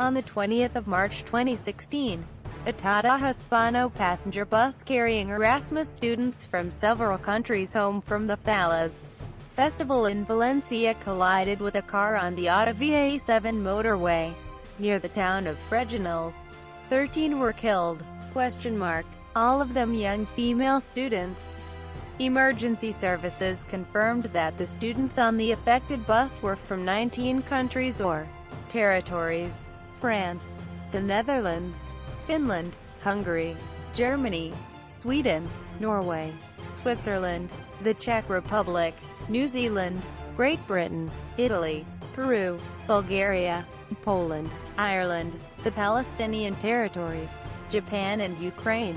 On the 20th of March 2016, a Tata Hispano passenger bus carrying Erasmus students from several countries home from the Fallas Festival in Valencia collided with a car on the Autovia 7 motorway, near the town of Freginals. Thirteen were killed. Question mark. All of them young female students. Emergency services confirmed that the students on the affected bus were from 19 countries or territories. France, the Netherlands, Finland, Hungary, Germany, Sweden, Norway, Switzerland, the Czech Republic, New Zealand, Great Britain, Italy, Peru, Bulgaria, Poland, Ireland, the Palestinian territories, Japan and Ukraine.